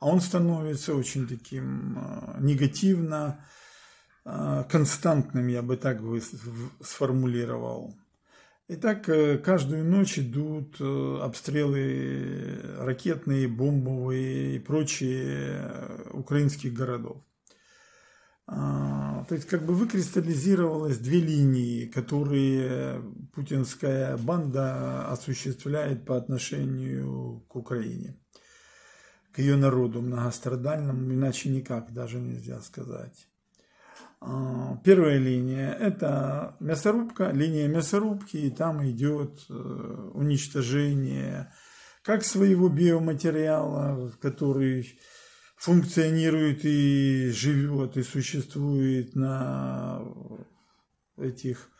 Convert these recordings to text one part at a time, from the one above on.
а он становится очень таким э, негативно э, константным, я бы так сформулировал. Итак, э, каждую ночь идут обстрелы ракетные, бомбовые и прочие украинских городов. А, то есть как бы выкристаллизировалось две линии, которые путинская банда осуществляет по отношению к Украине ее народу многострадальному, иначе никак даже нельзя сказать. А, первая линия – это мясорубка, линия мясорубки, и там идет э, уничтожение как своего биоматериала, который функционирует и живет, и существует на этих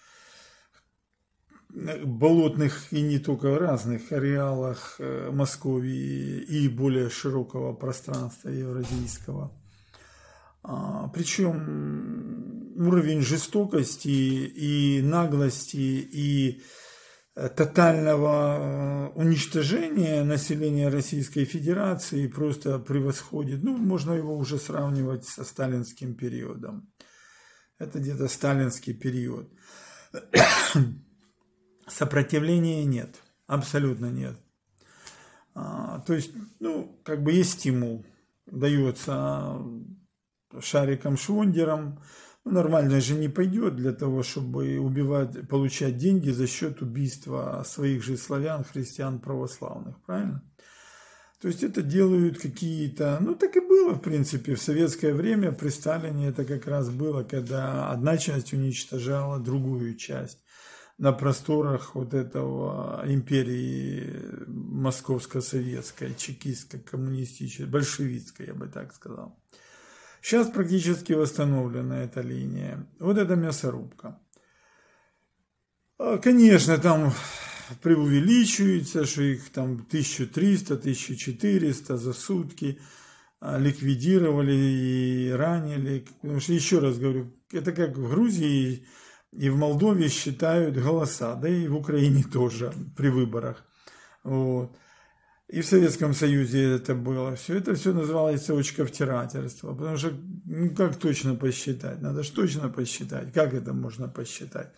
болотных и не только разных ареалах э, Московии и более широкого пространства евразийского. А, Причем уровень жестокости и наглости и э, тотального э, уничтожения населения Российской Федерации просто превосходит, ну, можно его уже сравнивать со сталинским периодом. Это где-то сталинский период. Сопротивления нет, абсолютно нет. А, то есть, ну, как бы есть стимул, дается шариком швондером, ну, нормально же не пойдет для того, чтобы убивать, получать деньги за счет убийства своих же славян, христиан, православных, правильно? То есть это делают какие-то, ну так и было в принципе. В советское время при Сталине это как раз было, когда одна часть уничтожала другую часть на просторах вот этого империи московско-советской, чекистской, коммунистической, большевистской, я бы так сказал. Сейчас практически восстановлена эта линия. Вот это мясорубка. А, конечно, там преувеличивается, что их там 1300-1400 за сутки а, ликвидировали и ранили. Потому что, еще раз говорю, это как в Грузии и в Молдове считают голоса, да и в Украине тоже при выборах. Вот. И в Советском Союзе это было. Все это все называлось очковтирательство. Потому что ну, как точно посчитать? Надо же точно посчитать. Как это можно посчитать?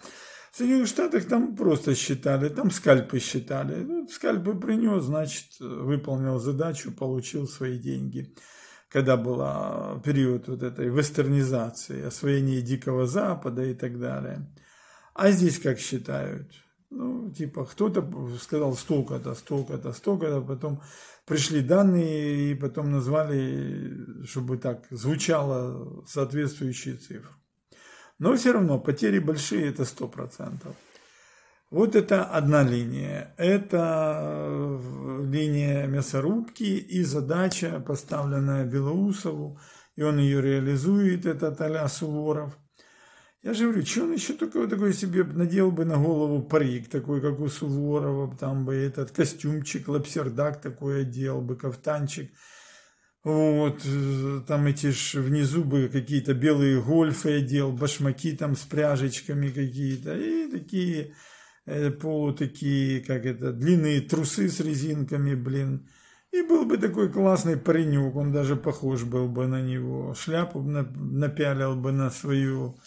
В Соединенных Штатах там просто считали, там скальпы считали. Ну, скальпы принес, значит, выполнил задачу, получил свои деньги когда был период вот этой вестернизации, освоения Дикого Запада и так далее. А здесь как считают? Ну, типа, кто-то сказал столько-то, столько-то, столько-то, потом пришли данные и потом назвали, чтобы так звучало соответствующие цифры. Но все равно потери большие, это сто процентов. Вот это одна линия. Это э, линия мясорубки и задача, поставленная Белоусову, и он ее реализует, этот а Суворов. Я же говорю, что он еще вот такой себе надел бы на голову парик, такой, как у Суворова, там бы этот костюмчик, лапсердак такой одел бы, кафтанчик. Вот, э, там эти ж внизу бы какие-то белые гольфы одел, башмаки там с пряжечками какие-то, и такие полу такие, как это, длинные трусы с резинками, блин. И был бы такой классный паренек, он даже похож был бы на него. Шляпу напялил бы на свою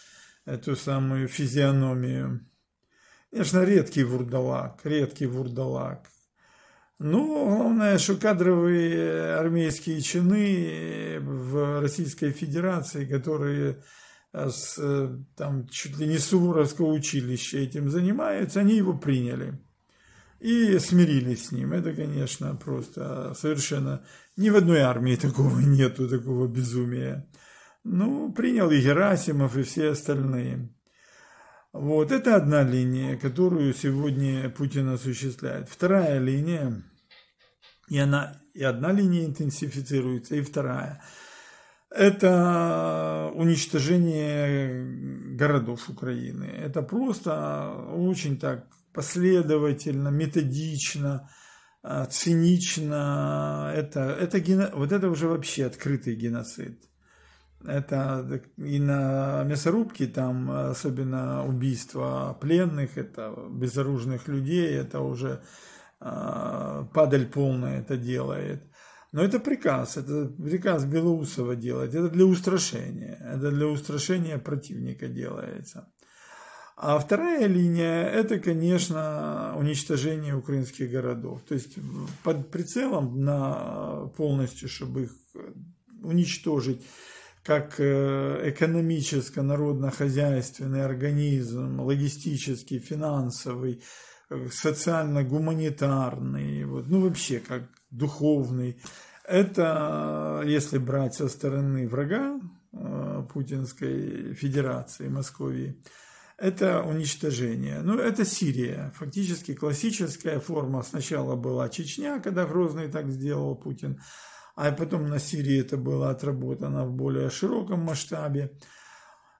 эту самую физиономию. Конечно, редкий вурдалак, редкий вурдалак. Ну, главное, что кадровые армейские чины в Российской Федерации, которые с, э, там чуть ли не Суворовского училища этим занимаются, они его приняли и смирились с ним. Это, конечно, просто совершенно... Ни в одной армии такого нету, такого безумия. Ну, принял и Герасимов, и все остальные. Вот, это одна линия, которую сегодня Путин осуществляет. Вторая линия, и она, и одна линия интенсифицируется, и вторая – это уничтожение городов Украины. Это просто очень так последовательно, методично, а, цинично. Это, это, гено, вот это уже вообще открытый геноцид. Это и на мясорубке, там особенно убийство пленных, это безоружных людей, это уже э, падаль полная это делает. Но это приказ, это приказ Белоусова делать, это для устрашения, это для устрашения противника делается. А вторая линия – это, конечно, уничтожение украинских городов. То есть под прицелом на полностью, чтобы их уничтожить как э, экономическо народно-хозяйственный организм, логистический, финансовый, э, социально-гуманитарный, вот, ну вообще как духовный. Это, если брать со стороны врага э, Путинской Федерации, Московии, это уничтожение. Ну, это Сирия. Фактически классическая форма. Сначала была Чечня, когда Грозный так сделал Путин, а потом на Сирии это было отработано в более широком масштабе.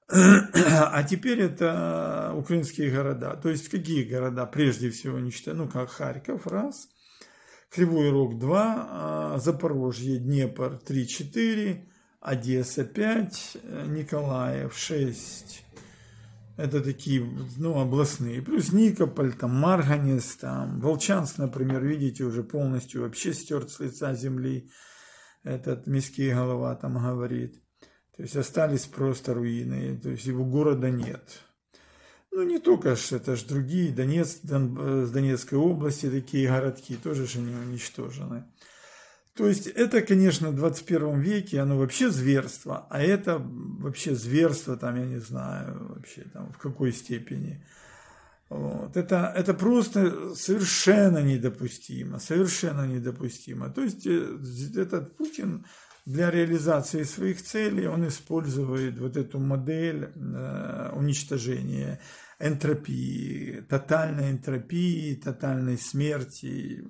А теперь это украинские города. То есть какие города прежде всего уничтожены? Ну, как Харьков, раз. Кривой Рог, два. А Запорожье, Днепр, три, четыре. Одесса, пять. Николаев, шесть. Это такие, ну, областные. Плюс Никополь, там, Марганец, там, Волчанск, например, видите, уже полностью вообще стерт с лица земли этот миский голова там говорит. То есть остались просто руины, то есть его города нет. Ну, не только ж, это же другие, Донецк, Дон, э, с Донецкой области такие городки тоже же не уничтожены. То есть это, конечно, в 21 веке, оно вообще зверство, а это вообще зверство, там, я не знаю, вообще там в какой степени. Вот. Это, это просто совершенно недопустимо, совершенно недопустимо. То есть э, этот Путин для реализации своих целей, он использует вот эту модель э, уничтожения энтропии, тотальной энтропии, тотальной смерти.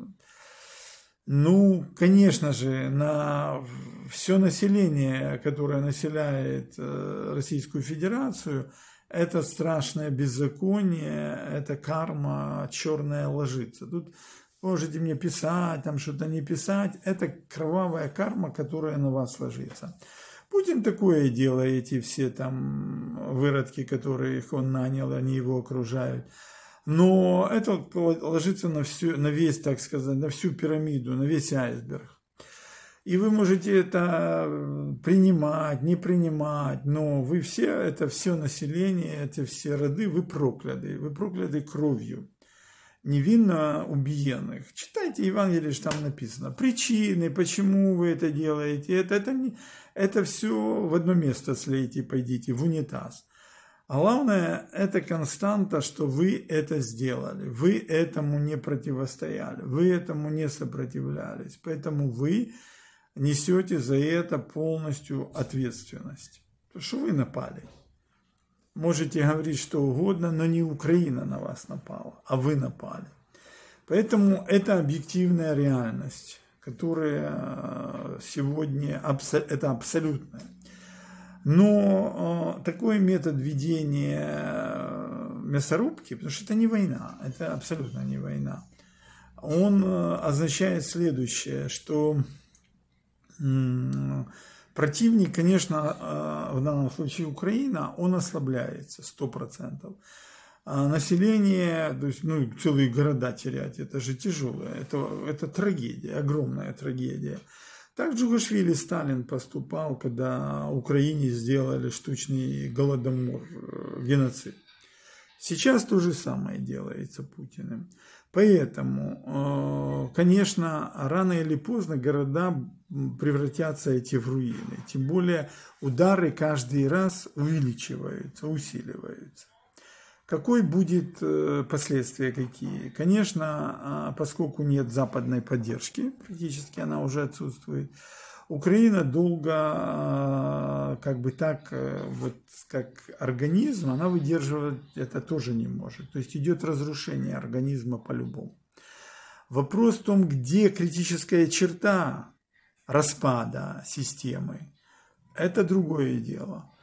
Ну, конечно же, на все население, которое населяет э, Российскую Федерацию – это страшное беззаконие, это карма черная ложится. Тут можете мне писать, там что-то не писать, это кровавая карма, которая на вас ложится. Путин такое делает, эти все там выродки, которых он нанял, они его окружают. Но это ложится на, всю, на весь, так сказать, на всю пирамиду, на весь айсберг. И вы можете это принимать, не принимать, но вы все, это все население, это все роды, вы прокляты, вы прокляты кровью невинно убиенных. Читайте Евангелие, что там написано. Причины, почему вы это делаете, это, это, не, это все в одно место слейте, пойдите, в унитаз. А главное, это константа, что вы это сделали, вы этому не противостояли, вы этому не сопротивлялись, поэтому вы несете за это полностью ответственность. Потому что вы напали. Можете говорить что угодно, но не Украина на вас напала, а вы напали. Поэтому это объективная реальность, которая э, сегодня это абсолютная. Но э, такой метод ведения э, мясорубки, потому что это не война, это абсолютно не война, он означает следующее, что Противник, конечно, а, в данном случае Украина, он ослабляется 100%. А население, то есть, ну, целые города терять, это же тяжело, это, это трагедия, огромная трагедия. Так Джугашвили Сталин поступал, когда Украине сделали штучный голодомор, э, геноцид. Сейчас то же самое делается Путиным. Поэтому, э, конечно, рано или поздно города превратятся эти в руины. Тем более удары каждый раз увеличиваются, усиливаются. Какой будет э, последствия какие? Конечно, а, поскольку нет западной поддержки, практически она уже отсутствует, Украина долго, а, как бы так, э, вот как организм, она выдерживать это тоже не может. То есть идет разрушение организма по-любому. Вопрос в том, где критическая черта распада системы. Это другое дело.